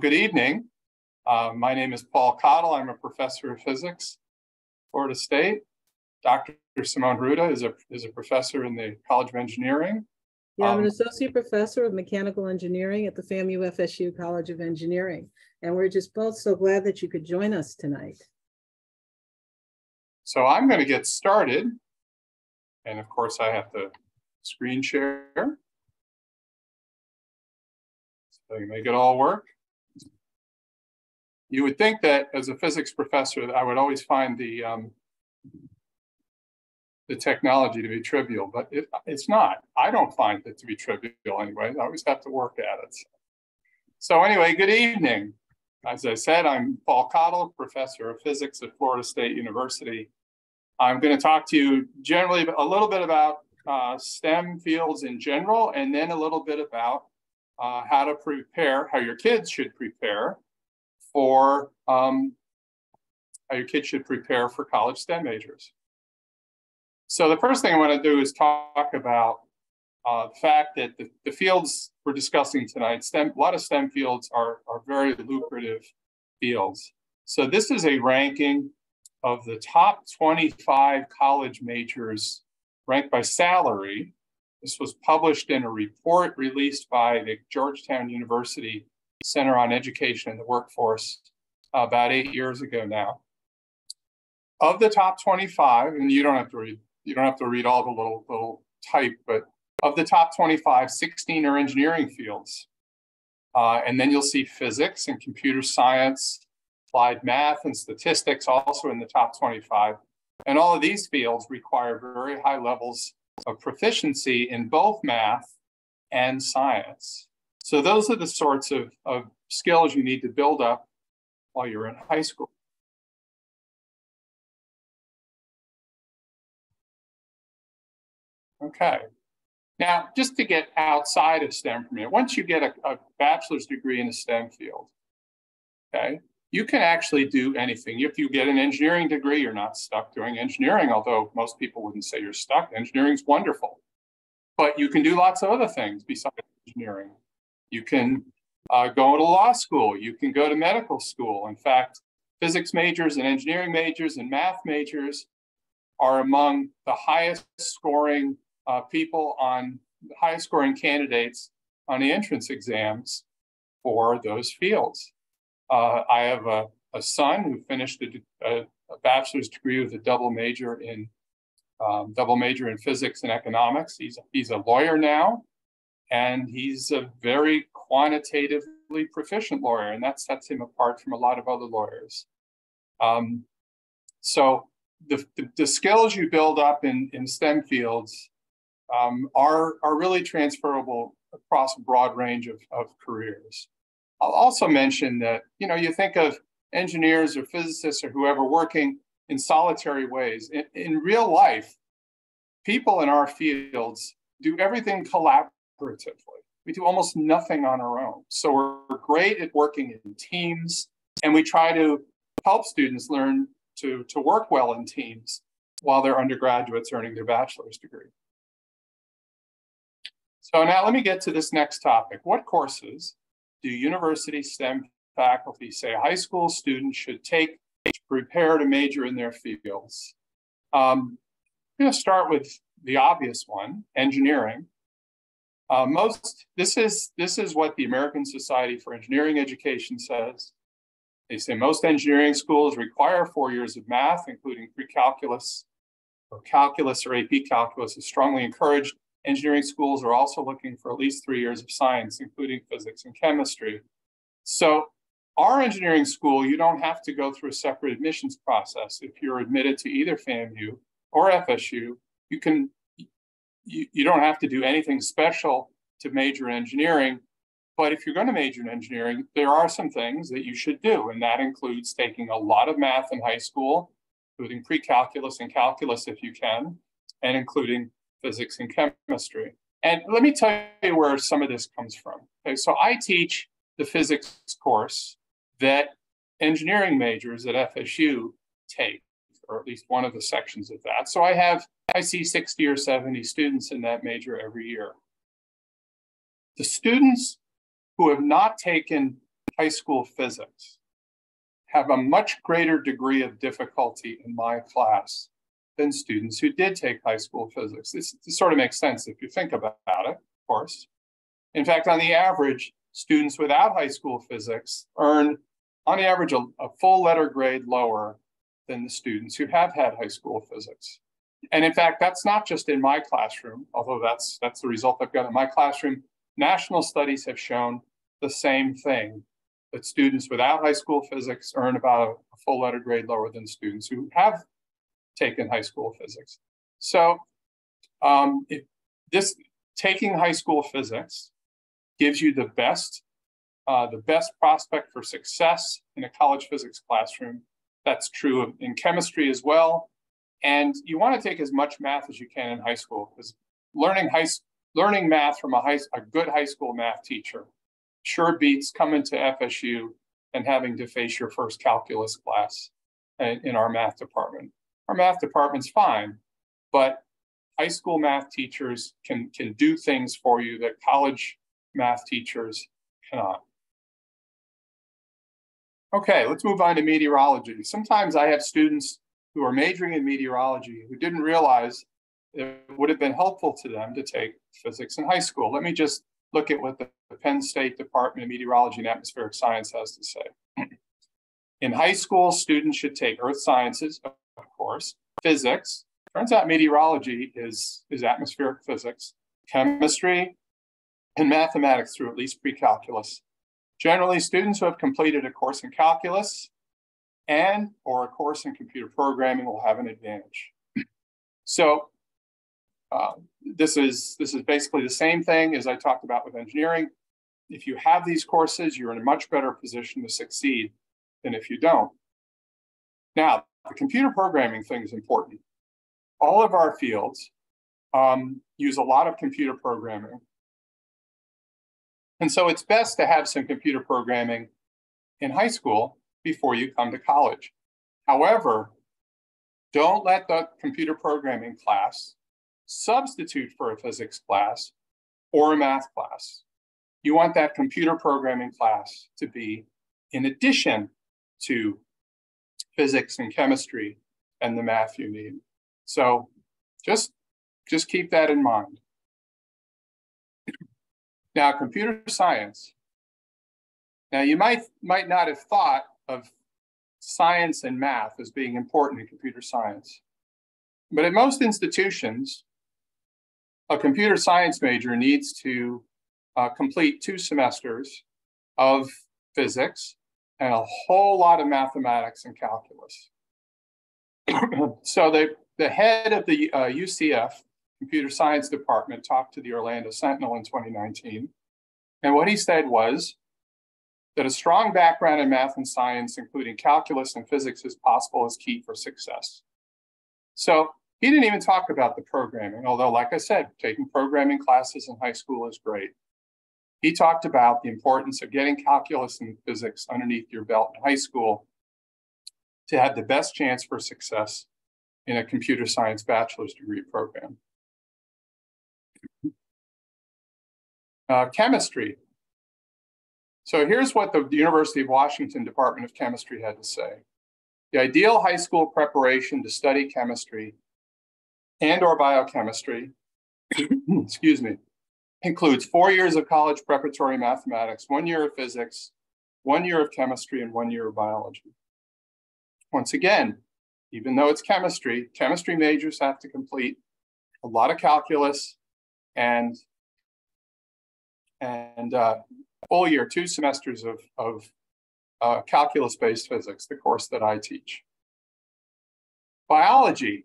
good evening. Uh, my name is Paul Cottle. I'm a professor of physics, Florida State. Dr. Simone Hruda is a, is a professor in the College of Engineering. Yeah, I'm an Um, associate professor of mechanical engineering at the FAMU FSU College of Engineering. And we're just both so glad that you could join us tonight. So I'm going to get started. And of course, I have to screen share. So you make it all work. You would think that as a physics professor, I would always find the um, the technology to be trivial, but it, it's not. I don't find it to be trivial anyway. I always have to work at it. So anyway, good evening. As I said, I'm Paul Cottle, professor of physics at Florida State University. I'm going to talk to you generally a little bit about uh, STEM fields in general, and then a little bit about uh, how to prepare, how your kids should prepare for, um, how your kids should prepare for college STEM majors. So the first thing I want to do is talk about uh, the fact that the, the fields we're discussing tonight, STEM, a lot of STEM fields are, are very lucrative fields. So this is a ranking of the top 25 college majors ranked by salary. This was published in a report released by the Georgetown University Center on Education and the Workforce about eight years ago now. Of the top 25, and you don't have to read, you don't have to read all the little little type, but of the top 25, 16 are engineering fields. Uh, and then you'll see physics and computer science, applied math and statistics also in the top 25. And all of these fields require very high levels of proficiency in both math and science. So those are the sorts of, of skills you need to build up while you're in high school. Okay. Now, just to get outside of STEM for a minute, once you get a, a bachelor's degree in a STEM field, okay, you can actually do anything. If you get an engineering degree, you're not stuck doing engineering, although most people wouldn't say you're stuck. Engineering's wonderful. But you can do lots of other things besides engineering. You can uh, go to law school. You can go to medical school. In fact, physics majors and engineering majors and math majors are among the highest scoring uh, people on the highest scoring candidates on the entrance exams for those fields. Uh, I have a, a, son who finished a, a, a, bachelor's degree with a double major in um, double major in physics and economics. He's he's a lawyer now, and he's a very quantitatively proficient lawyer, and that sets him apart from a lot of other lawyers. Um, so the, the, the skills you build up in in STEM fields um, are, are really transferable across a broad range of, of careers. I'll also mention that, you know, you think of engineers or physicists or whoever working in solitary ways. In, in real life, people in our fields do everything collaboratively. We do almost nothing on our own. So we're great at working in teams, and we try to help students learn to, to work well in teams while they're undergraduates earning their bachelor's degree. So now let me get to this next topic. What courses do university STEM faculty say high school students should take to prepare to major in their fields? Um, I'm going to start with the obvious one, engineering. Uh, most, this is, this is what the American Society for Engineering Education says. They say most engineering schools require four years of math, including pre-calculus or calculus or AP calculus is strongly encouraged Engineering schools are also looking for at least three years of science, including physics and chemistry. So our engineering school, you don't have to go through a separate admissions process. If you're admitted to either FAMU or FSU, you can you, you don't have to do anything special to major in engineering. But if you're going to major in engineering, there are some things that you should do, and that includes taking a lot of math in high school, including pre-calculus and calculus if you can, and including physics and chemistry. And let me tell you where some of this comes from. Okay, so I teach the physics course that engineering majors at FSU take, or at least one of the sections of that. So I have, I see 60 or 70 students in that major every year. The students who have not taken high school physics have a much greater degree of difficulty in my class than students who did take high school physics. This, this sort of makes sense if you think about it, of course. In fact, on the average, students without high school physics earn, on average, a, a full letter grade lower than the students who have had high school physics. And in fact, that's not just in my classroom, although that's, that's the result I've got in my classroom. National studies have shown the same thing, that students without high school physics earn about a, a full letter grade lower than students who have taken high school physics. So um, this taking high school physics gives you the best, uh, the best prospect for success in a college physics classroom. That's true in chemistry as well. And you want to take as much math as you can in high school because learning high learning math from a high a good high school math teacher sure beats coming to FSU and having to face your first calculus class in, our math department. Our math department's fine, but high school math teachers can can do things for you that college math teachers cannot. Okay, let's move on to meteorology. Sometimes I have students who are majoring in meteorology who didn't realize it would have been helpful to them to take physics in high school. Let me just look at what the Penn State Department of Meteorology and Atmospheric Science has to say. In high school, students should take earth sciences, of course, physics. Turns out meteorology is, is atmospheric physics, chemistry, and mathematics through at least pre-calculus. Generally, students who have completed a course in calculus and or a course in computer programming will have an advantage. So uh, this is this is basically the same thing as I talked about with engineering. If you have these courses, you're in a much better position to succeed than if you don't. Now, the computer programming thing is important. All of our fields um, use a lot of computer programming. And so it's best to have some computer programming in high school before you come to college. However, don't let the computer programming class substitute for a physics class or a math class. You want that computer programming class to be in addition to physics and chemistry and the math you need. So just, just keep that in mind. Now, computer science. Now, you might, might not have thought of science and math as being important in computer science. But at most institutions, a computer science major needs to uh, complete two semesters of physics and a whole lot of mathematics and calculus. so the, the head of the uh, UCF computer science department talked to the Orlando Sentinel in 2019. And what he said was that a strong background in math and science, including calculus and physics, is possible is key for success. So he didn't even talk about the programming, although, like I said, taking programming classes in high school is great. He talked about the importance of getting calculus and physics underneath your belt in high school to have the best chance for success in a computer science bachelor's degree program. Uh, chemistry. So here's what the University of Washington Department of Chemistry had to say. The ideal high school preparation to study chemistry and or biochemistry, excuse me, includes four years of college preparatory mathematics, one year of physics, one year of chemistry, and one year of biology. Once again, even though it's chemistry, chemistry majors have to complete a lot of calculus and and uh, full year, two semesters of, of uh, calculus-based physics, the course that I teach. Biology,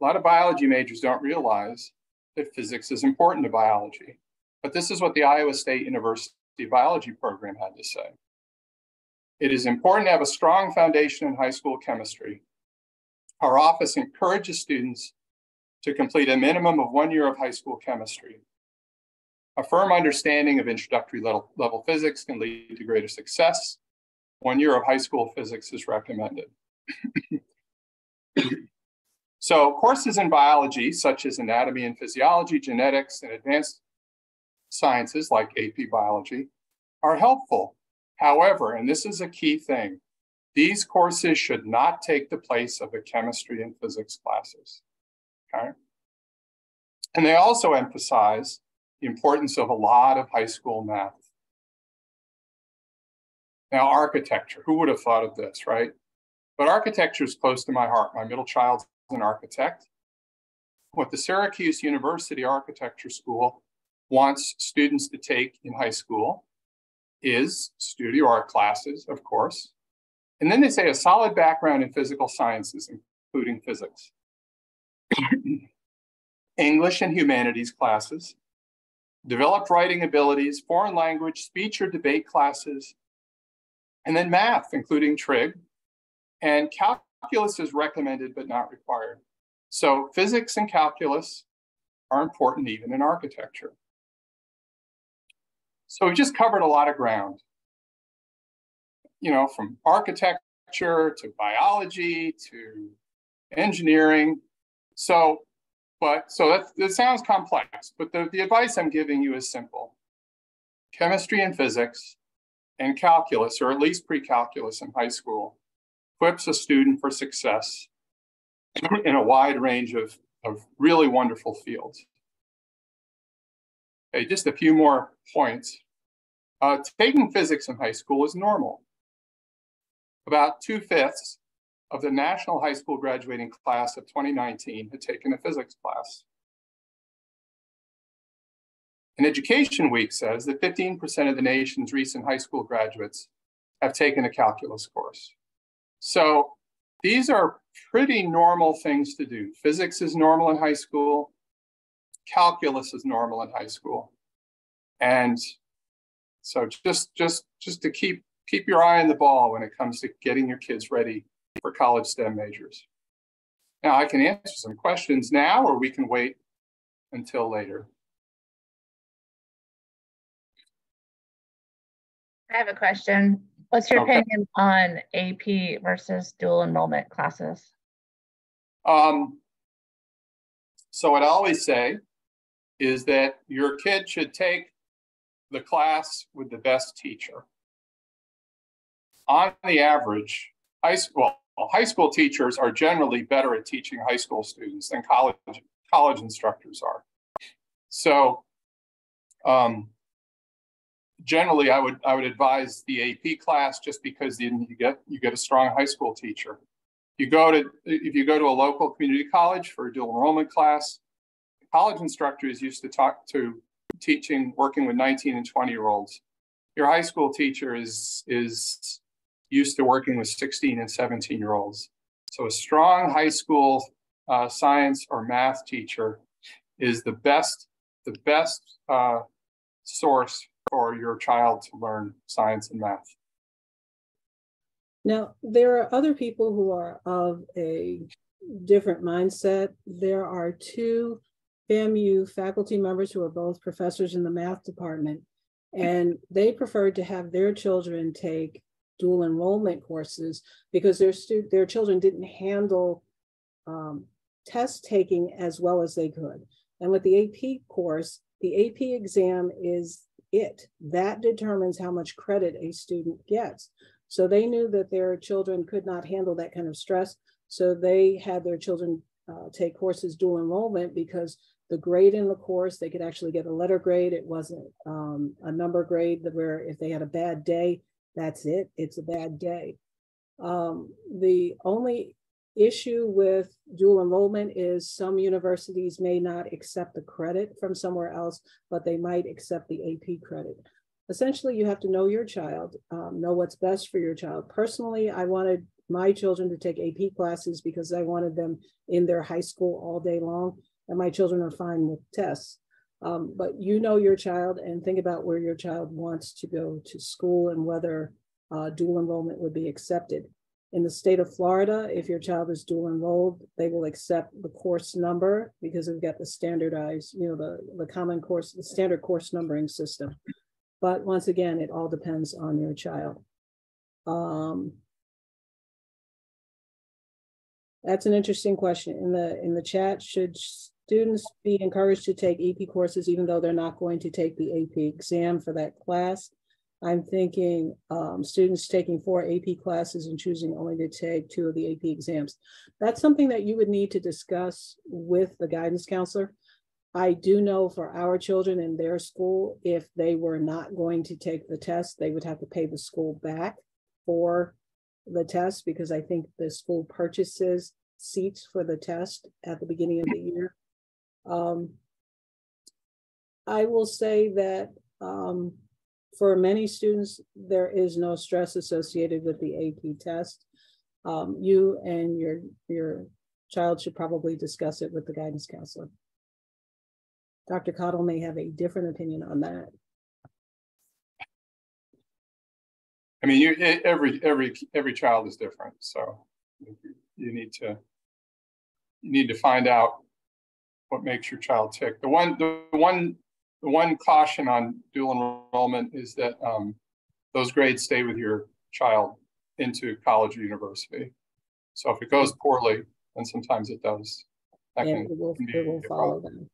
a lot of biology majors don't realize that physics is important to biology. But this is what the Iowa State University biology program had to say. It is important to have a strong foundation in high school chemistry. Our office encourages students to complete a minimum of one year of high school chemistry. A firm understanding of introductory level, level physics can lead to greater success. One year of high school physics is recommended. so courses in biology, such as anatomy and physiology, genetics, and advanced sciences like AP biology, are helpful However, and this is a key thing, these courses should not take the place of the chemistry and physics classes, okay? And they also emphasize the importance of a lot of high school math. Now, architecture, who would have thought of this, right? But architecture is close to my heart. My middle child's an architect. What the Syracuse University Architecture School wants students to take in high school is studio art classes, of course. And then they say a solid background in physical sciences, including physics. English and humanities classes, developed writing abilities, foreign language, speech or debate classes, and then math, including trig. And calculus is recommended but not required. So physics and calculus are important even in architecture. So we've just covered a lot of ground. You know, from architecture to biology to engineering. So, but so that, that sounds complex, but the, the advice I'm giving you is simple. Chemistry and physics and calculus, or at least pre-calculus in high school, equips a student for success in a wide range of, of really wonderful fields. Okay, just a few more points. Uh, taking physics in high school is normal. About two fifths of the national high school graduating class of 2019 had taken a physics class. And Education Week says that 15% of the nation's recent high school graduates have taken a calculus course. So these are pretty normal things to do. Physics is normal in high school. Calculus is normal in high school. And so just, just, just to keep, keep your eye on the ball when it comes to getting your kids ready for college STEM majors. Now I can answer some questions now, or we can wait until later. I have a question. What's your okay. opinion on AP versus dual enrollment classes? Um, so what I always say is that your kid should take the class with the best teacher. On the average, high school, high school teachers are generally better at teaching high school students than college college instructors are. So um, generally I would I would advise the AP class just because then you get you get a strong high school teacher. You go to if you go to a local community college for a dual enrollment class, college instructors used to talk to teaching working with 19 and 20 year olds. Your high school teacher is is used to working with 16 and 17 year olds. So a strong high school uh, science or math teacher is the best the best uh, source for your child to learn science and math. Now, there are other people who are of a different mindset. There are two FAMU faculty members who are both professors in the math department, and they preferred to have their children take dual enrollment courses because their stu- their children didn't handle um, test taking as well as they could. And with the AP course, the AP exam is it. That determines how much credit a student gets. So they knew that their children could not handle that kind of stress. So they had their children uh, take courses dual enrollment because the grade in the course, they could actually get a letter grade. It wasn't um, a number grade that where if they had a bad day, that's it, it's a bad day. Um, the only issue with dual enrollment is some universities may not accept the credit from somewhere else, but they might accept the AP credit. Essentially, you have to know your child, um, know what's best for your child. Personally, I wanted my children to take AP classes because I wanted them in their high school all day long, and my children are fine with tests. Um, but you know your child and think about where your child wants to go to school and whether uh, dual enrollment would be accepted. In the state of Florida, if your child is dual enrolled, they will accept the course number because we've got the standardized, you know, the, the common course, the standard course numbering system. But once again, it all depends on your child. Um, that's an interesting question. In the in the chat, should students be encouraged to take AP courses even though they're not going to take the AP exam for that class? I'm thinking um, students taking four AP classes and choosing only to take two of the AP exams. That's something that you would need to discuss with the guidance counselor. I do know for our children in their school, if they were not going to take the test, they would have to pay the school back for the test because I think the school purchases seats for the test at the beginning of the year. Um, I will say that um, for many students, there is no stress associated with the AP test. Um, you and your, your child should probably discuss it with the guidance counselor. Dr. Cottle may have a different opinion on that. I mean, you, every every every child is different, so you need to you need to find out what makes your child tick. The one the one the one caution on dual enrollment is that um, those grades stay with your child into college or university. So if it goes poorly, and sometimes it does. That yeah, can, it will, it will follow them.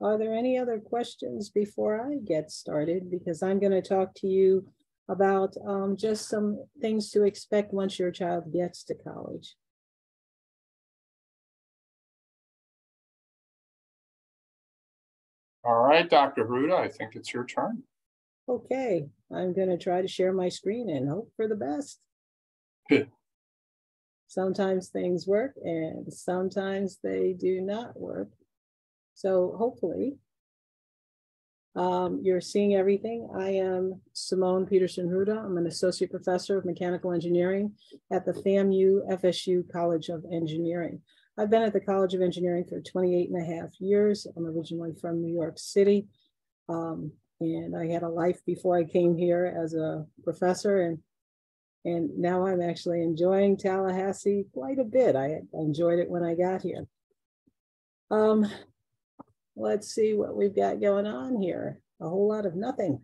Are there any other questions before I get started? Because I'm going to talk to you about um, just some things to expect once your child gets to college. All right, Dr. Hruda, I think it's your turn. Okay, I'm going to try to share my screen and hope for the best. Good. Sometimes things work and sometimes they do not work. So hopefully um, you're seeing everything. I am Simone Peterson Hruda. I'm an associate professor of mechanical engineering at the FAMU FSU College of Engineering. I've been at the College of Engineering for 28 and a half years. I'm originally from New York City. Um, and I had a life before I came here as a professor and and now I'm actually enjoying Tallahassee quite a bit. I enjoyed it when I got here. Um, Let's see what we've got going on here. A whole lot of nothing.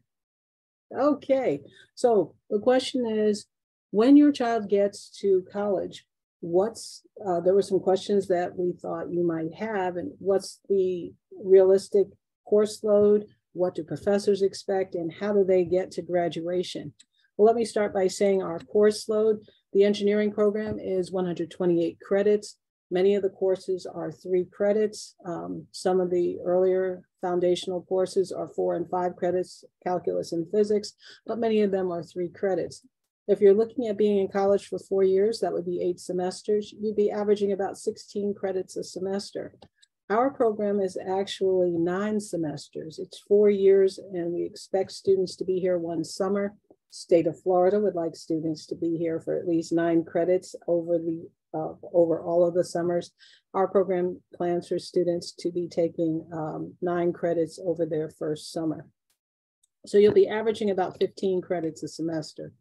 Okay, so the question is, when your child gets to college, what's, uh, there were some questions that we thought you might have, and what's the realistic course load? What do professors expect, and how do they get to graduation? Well, let me start by saying our course load. The engineering program is 128 credits. Many of the courses are three credits. Um, some of the earlier foundational courses are four and five credits, calculus and physics, but many of them are three credits. If you're looking at being in college for four years, that would be eight semesters, you'd be averaging about 16 credits a semester. Our program is actually nine semesters. It's four years and we expect students to be here one summer. State of Florida would like students to be here for at least nine credits over the uh, over all of the summers. Our program plans for students to be taking um, nine credits over their first summer. So you'll be averaging about 15 credits a semester.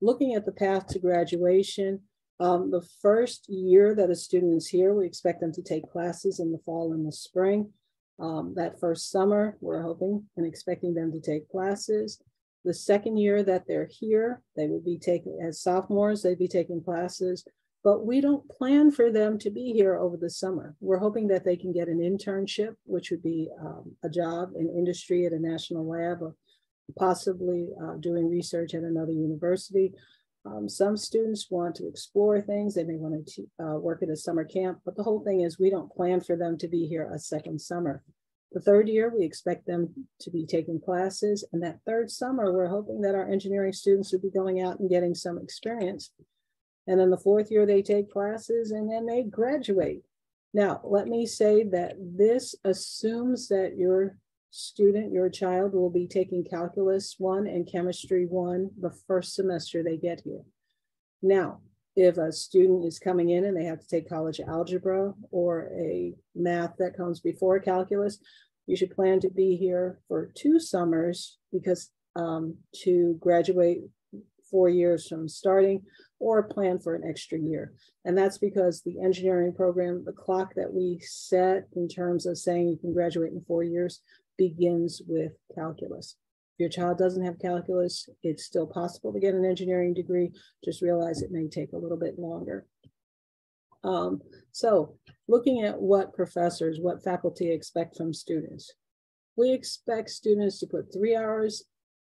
Looking at the path to graduation, um, the first year that a student is here, we expect them to take classes in the fall and the spring. Um, that first summer, we're hoping and expecting them to take classes. The second year that they're here, they would be taking, as sophomores, they'd be taking classes but we don't plan for them to be here over the summer. We're hoping that they can get an internship, which would be um, a job in industry at a national lab or possibly uh, doing research at another university. Um, some students want to explore things. They may want to uh, work at a summer camp, but the whole thing is we don't plan for them to be here a second summer. The third year, we expect them to be taking classes. And that third summer, we're hoping that our engineering students will be going out and getting some experience and then the fourth year, they take classes and then they graduate. Now, let me say that this assumes that your student, your child, will be taking calculus one and chemistry one the first semester they get here. Now, if a student is coming in and they have to take college algebra or a math that comes before calculus, you should plan to be here for two summers because um, to graduate four years from starting or plan for an extra year. And that's because the engineering program, the clock that we set in terms of saying you can graduate in four years begins with calculus. If your child doesn't have calculus, it's still possible to get an engineering degree. Just realize it may take a little bit longer. Um, so looking at what professors, what faculty expect from students. We expect students to put three hours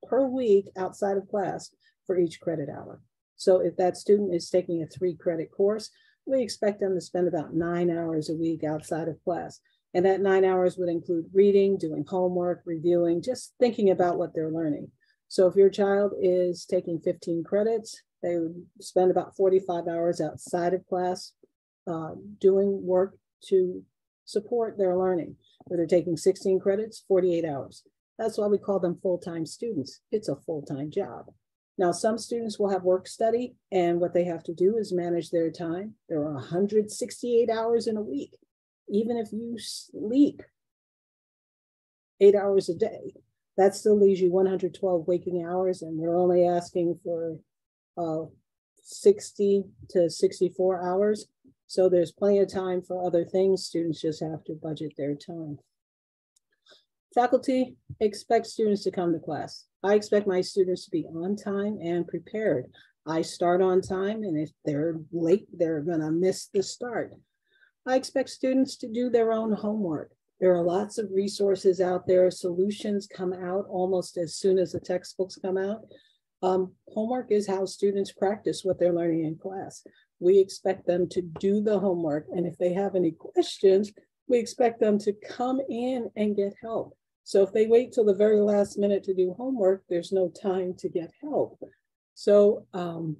per week outside of class for each credit hour. So if that student is taking a three credit course, we expect them to spend about nine hours a week outside of class. And that nine hours would include reading, doing homework, reviewing, just thinking about what they're learning. So if your child is taking 15 credits, they would spend about 45 hours outside of class uh, doing work to support their learning. If they're taking 16 credits, 48 hours. That's why we call them full-time students. It's a full-time job. Now, some students will have work study, and what they have to do is manage their time. There are 168 hours in a week. Even if you sleep eight hours a day, that still leaves you 112 waking hours, and we're only asking for uh, 60 to 64 hours. So there's plenty of time for other things. Students just have to budget their time. Faculty expect students to come to class. I expect my students to be on time and prepared. I start on time, and if they're late, they're going to miss the start. I expect students to do their own homework. There are lots of resources out there. Solutions come out almost as soon as the textbooks come out. Um, homework is how students practice what they're learning in class. We expect them to do the homework. And if they have any questions, we expect them to come in and get help. So if they wait till the very last minute to do homework, there's no time to get help. So um,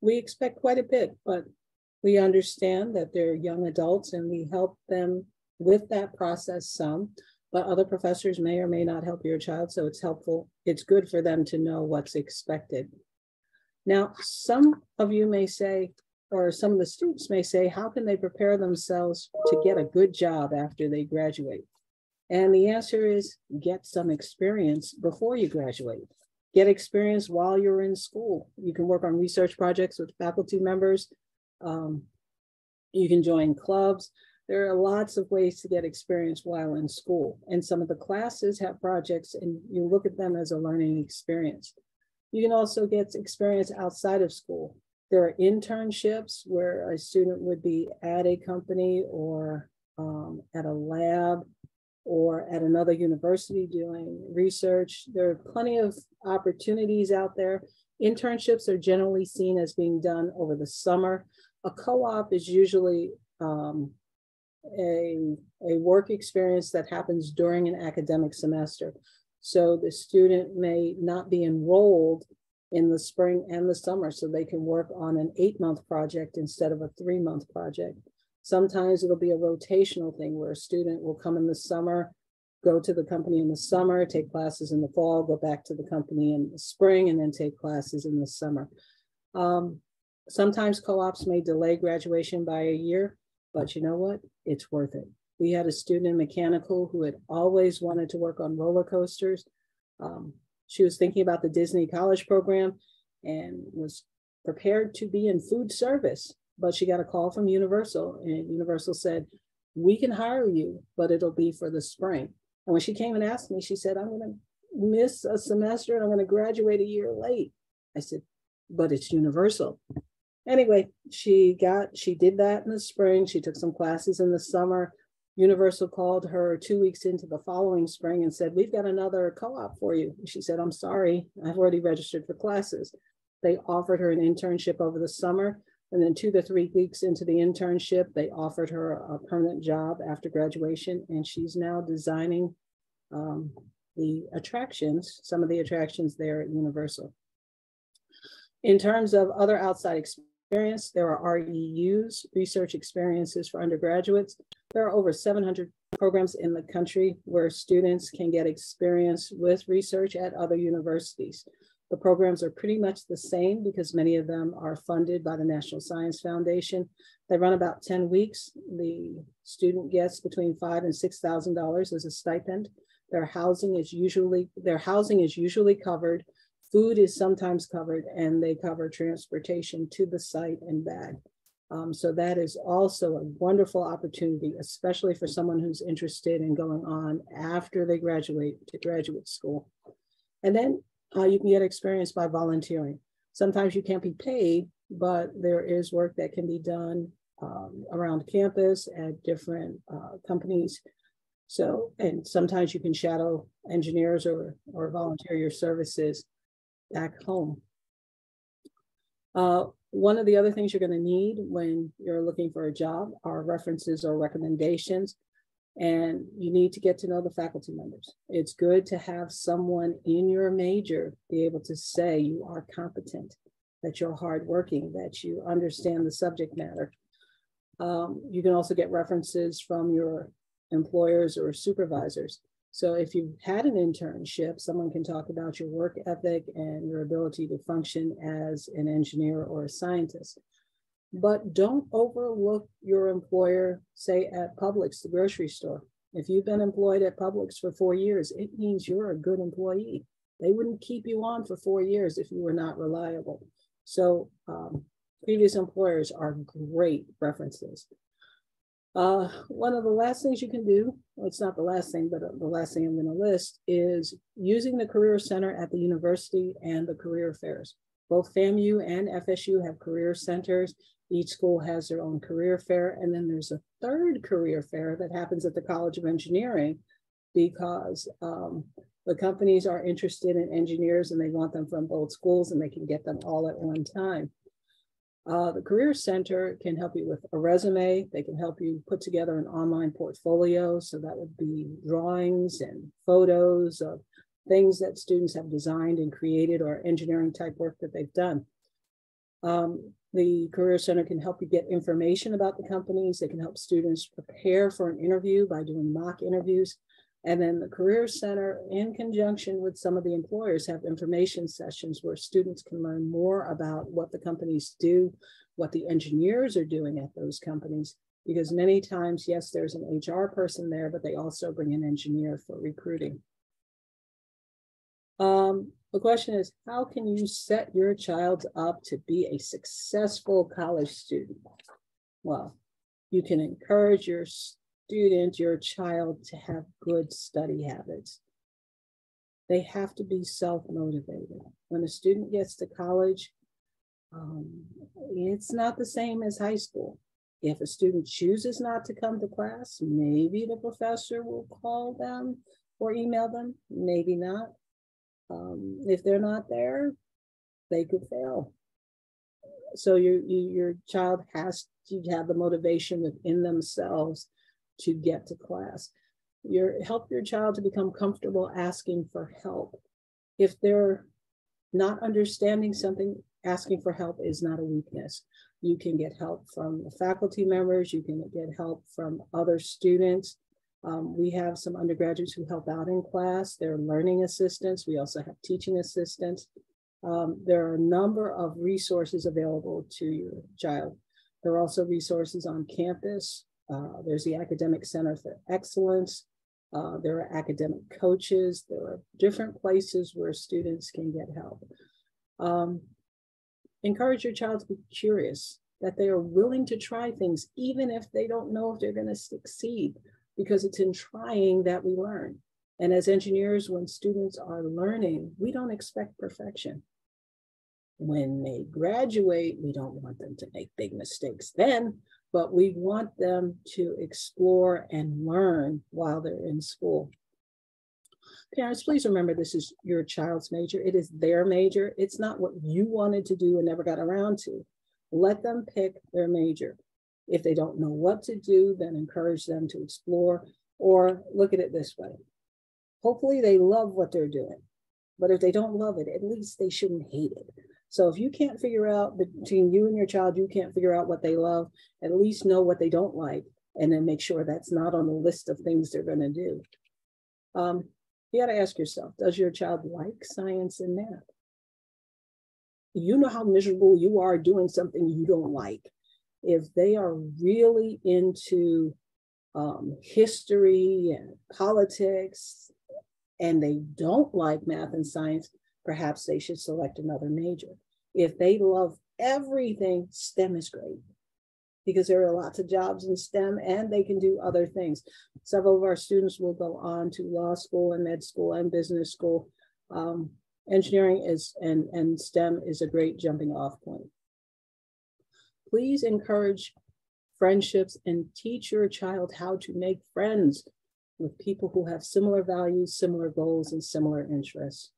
we expect quite a bit, but we understand that they're young adults and we help them with that process some, but other professors may or may not help your child. So it's helpful. It's good for them to know what's expected. Now, some of you may say, or some of the students may say, how can they prepare themselves to get a good job after they graduate? And the answer is get some experience before you graduate. Get experience while you're in school. You can work on research projects with faculty members. Um, you can join clubs. There are lots of ways to get experience while in school. And some of the classes have projects and you look at them as a learning experience. You can also get experience outside of school. There are internships where a student would be at a company or um, at a lab or at another university doing research. There are plenty of opportunities out there. Internships are generally seen as being done over the summer. A co-op is usually um, a, a work experience that happens during an academic semester. So the student may not be enrolled in the spring and the summer, so they can work on an eight month project instead of a three month project. Sometimes it'll be a rotational thing where a student will come in the summer, go to the company in the summer, take classes in the fall, go back to the company in the spring, and then take classes in the summer. Um, sometimes co-ops may delay graduation by a year, but you know what? It's worth it. We had a student in mechanical who had always wanted to work on roller coasters. Um, she was thinking about the Disney College program and was prepared to be in food service but she got a call from Universal, and Universal said, We can hire you, but it'll be for the spring. And when she came and asked me, she said, I'm going to miss a semester and I'm going to graduate a year late. I said, But it's Universal. Anyway, she got, she did that in the spring. She took some classes in the summer. Universal called her two weeks into the following spring and said, We've got another co op for you. She said, I'm sorry, I've already registered for classes. They offered her an internship over the summer. And then two to three weeks into the internship, they offered her a permanent job after graduation, and she's now designing um, the attractions, some of the attractions there at Universal. In terms of other outside experience, there are REUs, research experiences for undergraduates. There are over 700 programs in the country where students can get experience with research at other universities. The programs are pretty much the same because many of them are funded by the National Science Foundation. They run about 10 weeks. The student gets between five and six thousand dollars as a stipend. Their housing is usually their housing is usually covered. Food is sometimes covered, and they cover transportation to the site and back. Um, so that is also a wonderful opportunity, especially for someone who's interested in going on after they graduate to graduate school. And then uh, you can get experience by volunteering. Sometimes you can't be paid, but there is work that can be done um, around campus at different uh, companies. So, and sometimes you can shadow engineers or, or volunteer your services back home. Uh, one of the other things you're going to need when you're looking for a job are references or recommendations, and you need to get to know the faculty members. It's good to have someone in your major be able to say you are competent, that you're hardworking, that you understand the subject matter. Um, you can also get references from your employers or supervisors. So if you've had an internship, someone can talk about your work ethic and your ability to function as an engineer or a scientist. But don't overlook your employer, say at Publix, the grocery store. If you've been employed at Publix for four years, it means you're a good employee. They wouldn't keep you on for four years if you were not reliable. So um, previous employers are great references. Uh, one of the last things you can do, well, it's not the last thing, but uh, the last thing I'm going to list is using the Career Center at the university and the career fairs. Both FAMU and FSU have career centers. Each school has their own career fair. And then there's a third career fair that happens at the College of Engineering because um, the companies are interested in engineers and they want them from both schools and they can get them all at one time. Uh, the Career Center can help you with a resume. They can help you put together an online portfolio. So that would be drawings and photos of things that students have designed and created or engineering type work that they've done. Um, the Career Center can help you get information about the companies. They can help students prepare for an interview by doing mock interviews. And then the Career Center, in conjunction with some of the employers, have information sessions where students can learn more about what the companies do, what the engineers are doing at those companies. Because many times, yes, there's an HR person there, but they also bring an engineer for recruiting. Um, the question is, how can you set your child up to be a successful college student? Well, you can encourage your student, your child to have good study habits. They have to be self-motivated. When a student gets to college, um, it's not the same as high school. If a student chooses not to come to class, maybe the professor will call them or email them, maybe not. Um, if they're not there, they could fail. So your your child has to have the motivation within themselves to get to class. Your help your child to become comfortable asking for help. If they're not understanding something, asking for help is not a weakness. You can get help from faculty members, you can get help from other students. Um, we have some undergraduates who help out in class. They're learning assistants. We also have teaching assistants. Um, there are a number of resources available to your child. There are also resources on campus uh, there's the Academic Center for Excellence. Uh, there are academic coaches. There are different places where students can get help. Um, encourage your child to be curious, that they are willing to try things, even if they don't know if they're going to succeed, because it's in trying that we learn. And as engineers, when students are learning, we don't expect perfection. When they graduate, we don't want them to make big mistakes then, but we want them to explore and learn while they're in school. Parents, please remember this is your child's major. It is their major. It's not what you wanted to do and never got around to. Let them pick their major. If they don't know what to do, then encourage them to explore or look at it this way. Hopefully, they love what they're doing. But if they don't love it, at least they shouldn't hate it. So if you can't figure out between you and your child, you can't figure out what they love, at least know what they don't like, and then make sure that's not on the list of things they're going to do. Um, you got to ask yourself, does your child like science and math? You know how miserable you are doing something you don't like. If they are really into um, history and politics and they don't like math and science, perhaps they should select another major. If they love everything, STEM is great because there are lots of jobs in STEM and they can do other things. Several of our students will go on to law school and med school and business school. Um, engineering is and, and STEM is a great jumping off point. Please encourage friendships and teach your child how to make friends. with people who have similar values, similar goals, and similar interests.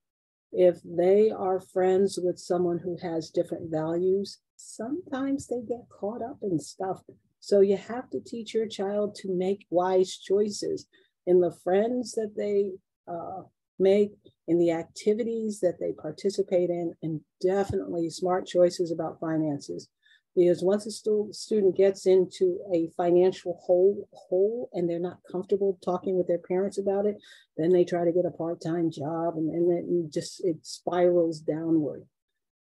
If they are friends with someone who has different values, sometimes they get caught up in stuff. So you have to teach your child to make wise choices in the friends that they uh, make, in the activities that they participate in, and definitely smart choices about finances. Because once a stu- student gets into a financial hole, hole and they're not comfortable talking with their parents about it, then they try to get a part-time job and then it just it spirals downward.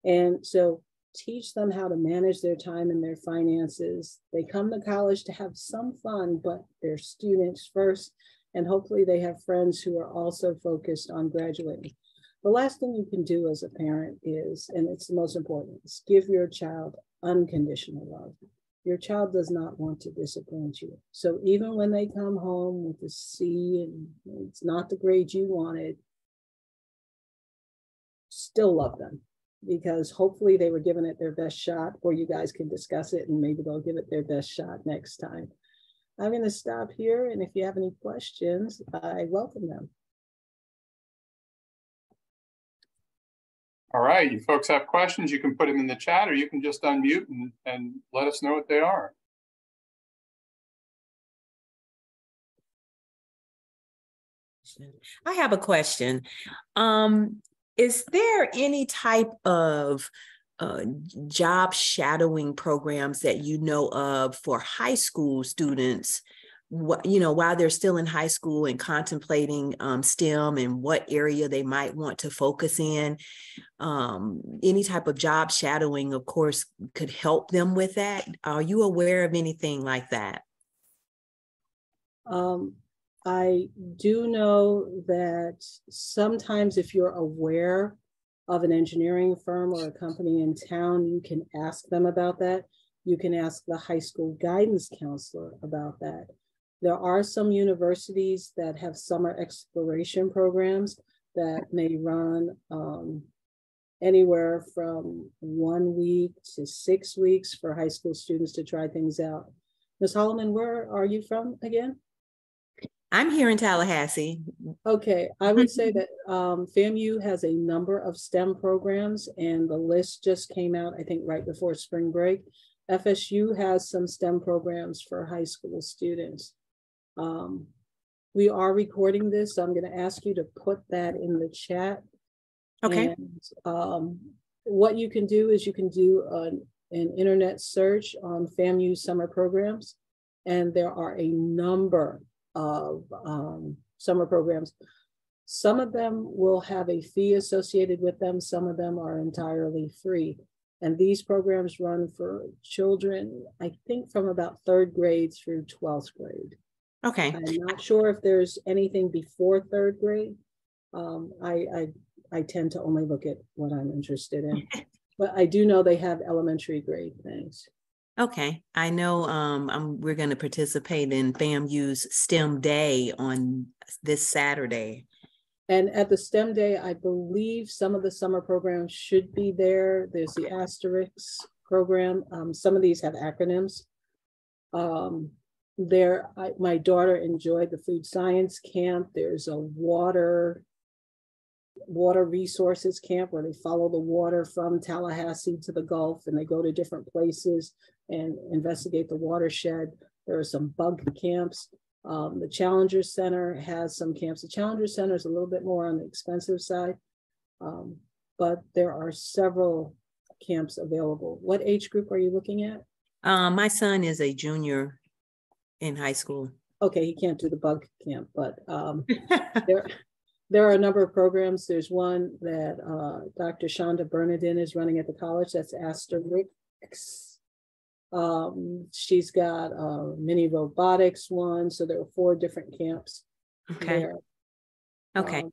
And so teach them how to manage their time and their finances. They come to college to have some fun, but they're students first. And hopefully they have friends who are also focused on graduating. The last thing you can do as a parent is, and it's the most important, is give your child unconditional love. Your child does not want to disappoint you. So even when they come home with a C and it's not the grade you wanted, still love them because hopefully they were giving it their best shot, or you guys can discuss it and maybe they'll give it their best shot next time. I'm going to stop here, and if you have any questions, I welcome them. All right, you folks have questions, you can put them in the chat or you can just unmute and, and let us know what they are. I have a question. Um, is there any type of uh, job shadowing programs that you know of for high school students what you know while they're still in high school and contemplating um, STEM and what area they might want to focus in. Um, any type of job shadowing, of course, could help them with that. Are you aware of anything like that? Um, I do know that sometimes if you're aware of an engineering firm or a company in town, you can ask them about that. You can ask the high school guidance counselor about that. There are some universities that have summer exploration programs that may run um, anywhere from one week to six weeks for high school students to try things out. Ms. Holloman, where are you from again? I'm here in Tallahassee. Okay, I would say that um, FAMU has a number of STEM programs, and the list just came out, I think, right before spring break. FSU has some STEM programs for high school students. Um, we are recording this, so I'm going to ask you to put that in the chat. Okay. And, um, what you can do is you can do an, an internet search on FAMU summer programs, and there are a number of um, summer programs. Some of them will have a fee associated with them. Some of them are entirely free. And these programs run for children, I think from about third grade through 12th grade. Okay. I'm not sure if there's anything before third grade. Um, I, I, I tend to only look at what I'm interested in, but I do know they have elementary grade things. Okay, I know um, I'm, we're going to participate in FAMU's STEM Day on this Saturday. And at the STEM Day, I believe some of the summer programs should be there. There's the Asterix program. Um, some of these have acronyms. Um, there, I, my daughter enjoyed the food science camp. There's a water water resources camp where they follow the water from Tallahassee to the Gulf and they go to different places and investigate the watershed. There are some bug camps. Um, the Challenger Center has some camps. The Challenger Center is a little bit more on the expensive side, um, but there are several camps available. What age group are you looking at? Um, my son is a junior in high school. Okay, he can't do the bug camp, but um, there, there are a number of programs. There's one that uh, Dr. Shonda Bernadin is running at the college. That's Asterix. Um, she's got a mini robotics one. So there are four different camps. Okay. There. Okay. Um,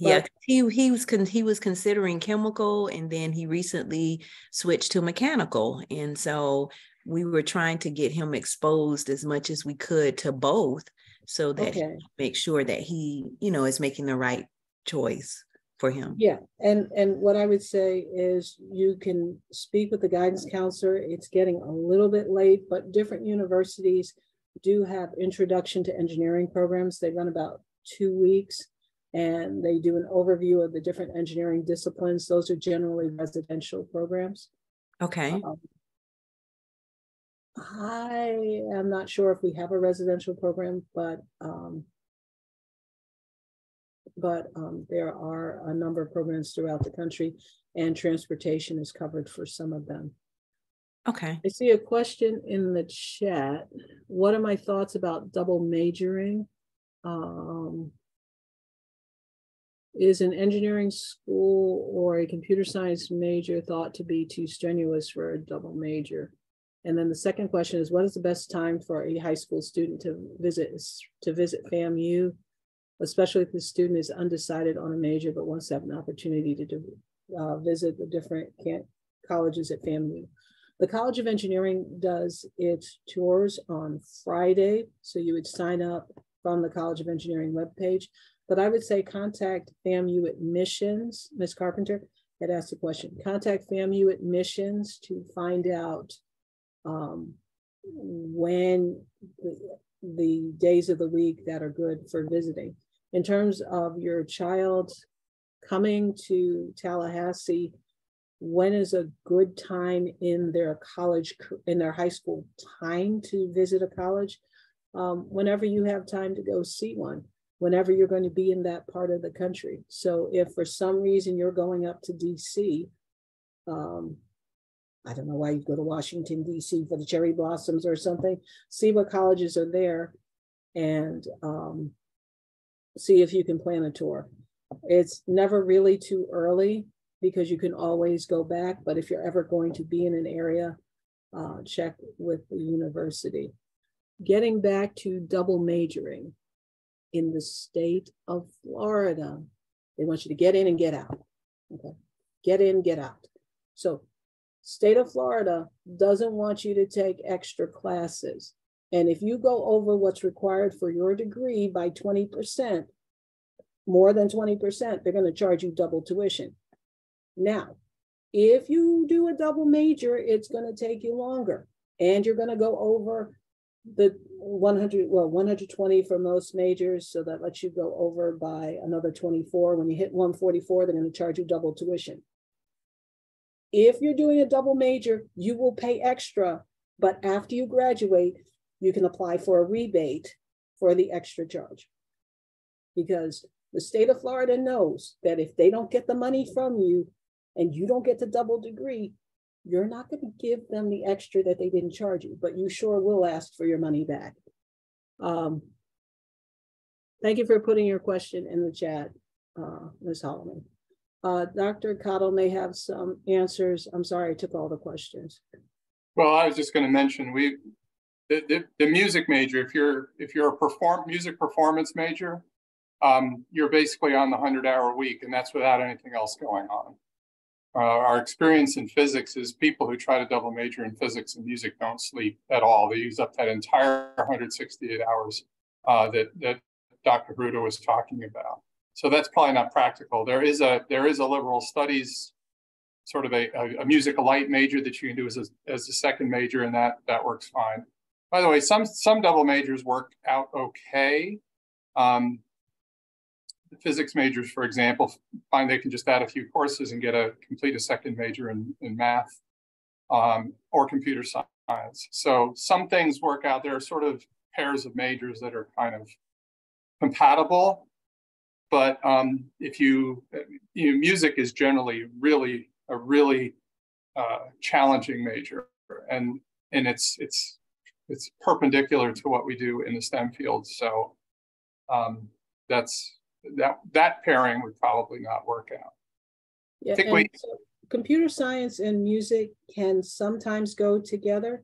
yeah, but- he he was con- he was considering chemical, and then he recently switched to mechanical, and so we were trying to get him exposed as much as we could to both, so that he Okay. make sure that he you know is making the right choice for him. Yeah, and and what I would say is you can speak with the guidance counselor. It's getting a little bit late, but different universities do have introduction to engineering programs. They run about two weeks and they do an overview of the different engineering disciplines. Those are generally residential programs. Okay. Um, I am not sure if we have a residential program, but um, but um, there are a number of programs throughout the country, and transportation is covered for some of them. Okay. I see a question in the chat. What are my thoughts about double majoring? Um, is an engineering school or a computer science major thought to be too strenuous for a double major? And then the second question is, what is the best time for a high school student to visit to visit FAMU, especially if the student is undecided on a major but wants to have an opportunity to do, uh, visit the different colleges at FAMU? The College of Engineering does its tours on Friday, so you would sign up from the College of Engineering webpage. But I would say contact FAMU admissions. Ms. Carpenter had asked a question. Contact FAMU admissions to find out um, when the, days of the week that are good for visiting. In terms of your child coming to Tallahassee, when is a good time in their college, in their high school time to visit a college? Um, whenever you have time to go see one, whenever you're going to be in that part of the country. So if for some reason you're going up to DC, um, I don't know why you go to Washington, D.C. for the cherry blossoms or something. See what colleges are there and um, see if you can plan a tour. It's never really too early because you can always go back. But if you're ever going to be in an area, uh, check with the university. Getting back to double majoring in the state of Florida, they want you to get in and get out. Okay, get in, get out. So State of Florida doesn't want you to take extra classes. And if you go over what's required for your degree by 20%, more than 20%, they're going to charge you double tuition. Now, if you do a double major, it's going to take you longer and you're going to go over the 100, well, 120 for most majors. So that lets you go over by another 24. When you hit 144, they're going to charge you double tuition. If you're doing a double major, you will pay extra, but after you graduate, you can apply for a rebate for the extra charge. Because the state of Florida knows that if they don't get the money from you and you don't get the double degree, you're not going to give them the extra that they didn't charge you, but you sure will ask for your money back. Um, thank you for putting your question in the chat, uh, Ms. Holloman. Uh, Dr. Cottle may have some answers. I'm sorry, I took all the questions. Well, I was just going to mention we the, the, the, music major. If you're if you're a perform music performance major, um, you're basically on the hundred hour week, and that's without anything else going on. Uh, our experience in physics is people who try to double major in physics and music don't sleep at all. They use up that entire 168 hours uh, that that Dr. Hruda was talking about. So that's probably not practical. There is a there is a liberal studies sort of a, a, a music light major that you can do as a, as a second major, and that that works fine. By the way, some some double majors work out okay. Um, the physics majors, for example, find they can just add a few courses and get a complete a second major in, in math um, or computer science. So some things work out. There are sort of pairs of majors that are kind of compatible but um, if you, you know, music is generally really a really uh, challenging major, and and it's it's it's perpendicular to what we do in the STEM fields. So um, that's that that pairing would probably not work out. Yeah, we, so computer science and music can sometimes go together.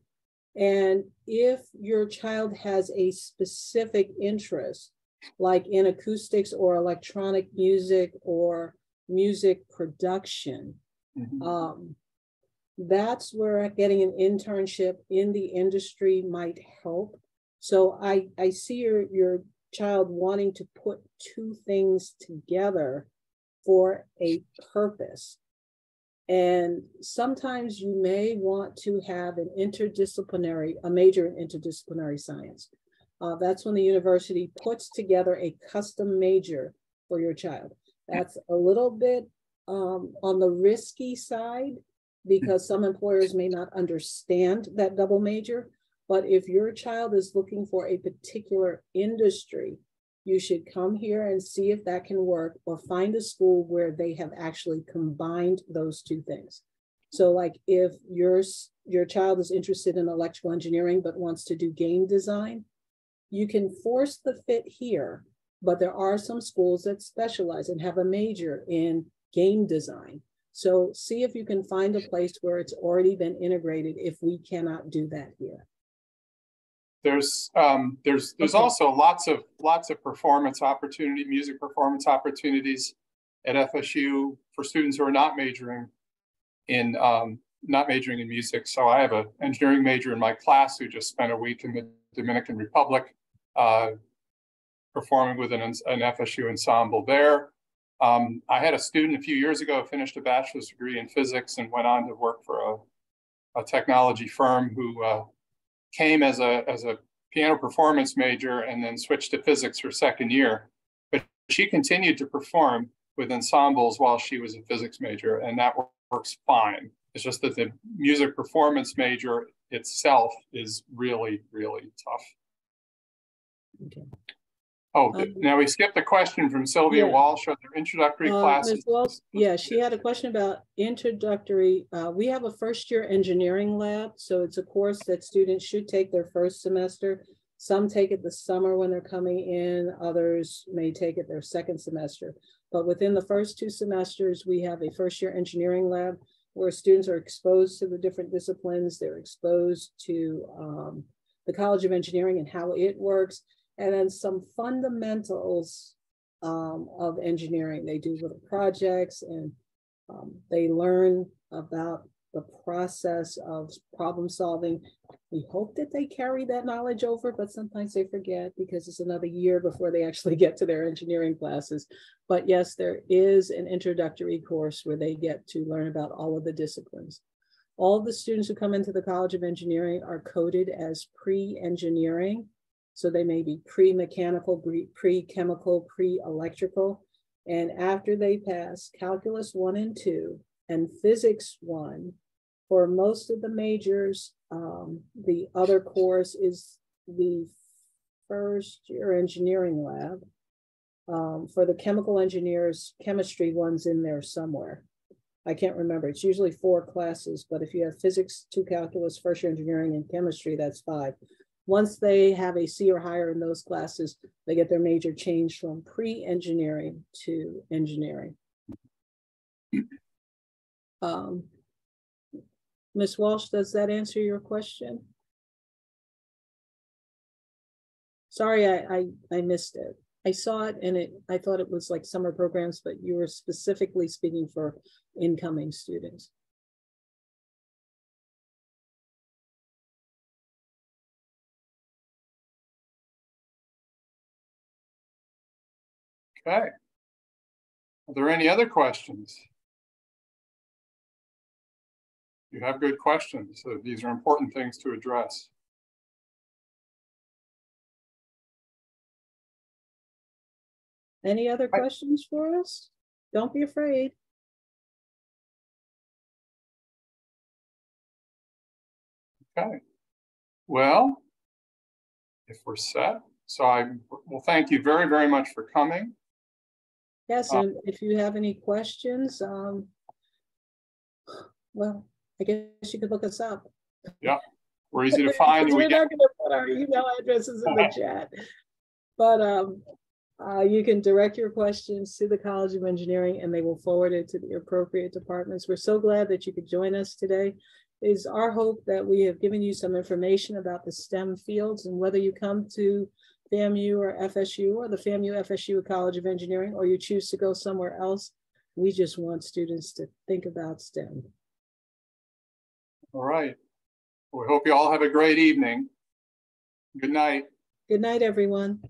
And if your child has a specific interest, like in acoustics or electronic music or music production. Mm-hmm. Um, that's where getting an internship in the industry might help. So I, I see your, your child wanting to put two things together for a purpose. And sometimes you may want to have an interdisciplinary, a major in interdisciplinary science. Uh, that's when the university puts together a custom major for your child. That's a little bit um, on the risky side because some employers may not understand that double major. But if your child is looking for a particular industry, you should come here and see if that can work or find a school where they have actually combined those two things. So like if your, your child is interested in electrical engineering but wants to do game design, you can force the fit here, but there are some schools that specialize and have a major in game design. So see if you can find a place where it's already been integrated if we cannot do that here. There's um, there's there's okay. also lots of lots of performance opportunity, music performance opportunities at FSU for students who are not majoring in um, not majoring in music. So I have an engineering major in my class who just spent a week in the Dominican Republic uh, performing with an, an FSU ensemble there. Um, I had a student a few years ago finished a bachelor's degree in physics and went on to work for a, a technology firm who uh, came as a, as a piano performance major and then switched to physics her second year. But she continued to perform with ensembles while she was a physics major, and that works fine. It's just that the music performance major itself is really, really tough. Okay. Oh, um, now we skipped a question from Sylvia yeah. Walsh. Are there introductory uh, classes? Walsh, yeah, she had a question about introductory. Uh, we have a first year engineering lab. So it's a course that students should take their first semester. Some take it the summer when they're coming in, others may take it their second semester. But within the first two semesters, we have a first year engineering lab where students are exposed to the different disciplines. They're exposed to um, the College of Engineering and how it works and then some fundamentals um, of engineering. They do little projects and um, they learn about the process of problem solving. We hope that they carry that knowledge over, but sometimes they forget because it's another year before they actually get to their engineering classes. But yes, there is an introductory course where they get to learn about all of the disciplines. All of the students who come into the College of Engineering are coded as pre-engineering so they may be pre-mechanical, pre-chemical, pre-electrical. And after they pass calculus one and two and physics one, for most of the majors, um, the other course is the first year engineering lab. Um, for the chemical engineers, chemistry one's in there somewhere. I can't remember. It's usually four classes, but if you have physics, two calculus, first year engineering, and chemistry, that's five. Once they have a C or higher in those classes, they get their major changed from pre-engineering to engineering. Um, Ms. Walsh, does that answer your question? Sorry, I, I, I missed it. I saw it and it I thought it was like summer programs, but you were specifically speaking for incoming students. Okay. Are there any other questions? You have good questions. So these are important things to address. Any other questions for us? Don't be afraid. Okay. Well, if we're set, so I will thank you very, very much for coming. Yes, uh, and if you have any questions, um, well, I guess you could look us up. Yeah, we're easy to find. we're not going to put our email addresses in the chat, but um, uh, you can direct your questions to the College of Engineering and they will forward it to the appropriate departments. We're so glad that you could join us today. It is our hope that we have given you some information about the STEM fields and whether you come to FAMU or FSU or the FAMU FSU College of Engineering, or you choose to go somewhere else. We just want students to think about STEM. All right. We hope you all have a great evening. Good night. Good night, everyone.